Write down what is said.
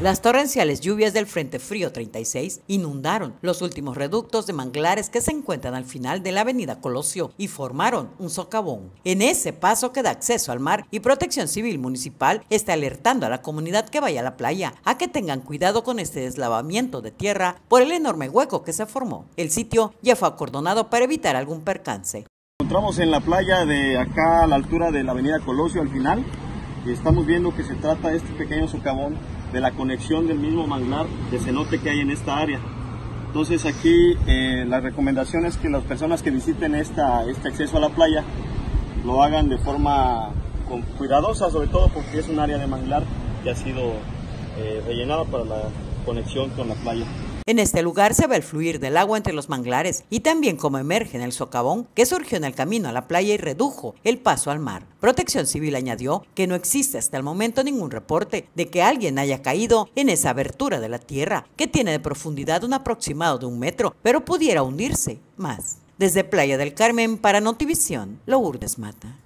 Las torrenciales lluvias del Frente Frío 36 inundaron los últimos reductos de manglares que se encuentran al final de la avenida Colosio y formaron un socavón. En ese paso que da acceso al mar y Protección Civil Municipal está alertando a la comunidad que vaya a la playa a que tengan cuidado con este deslavamiento de tierra por el enorme hueco que se formó. El sitio ya fue acordonado para evitar algún percance. Encontramos en la playa de acá a la altura de la avenida Colosio al final y estamos viendo que se trata de este pequeño socavón de la conexión del mismo manglar de cenote que hay en esta área. Entonces aquí eh, la recomendación es que las personas que visiten esta, este acceso a la playa lo hagan de forma cuidadosa, sobre todo porque es un área de manglar que ha sido eh, rellenada para la conexión con la playa. En este lugar se ve el fluir del agua entre los manglares y también cómo emerge en el socavón que surgió en el camino a la playa y redujo el paso al mar. Protección Civil añadió que no existe hasta el momento ningún reporte de que alguien haya caído en esa abertura de la tierra, que tiene de profundidad un aproximado de un metro, pero pudiera hundirse más. Desde Playa del Carmen para Notivisión, Lourdes Mata.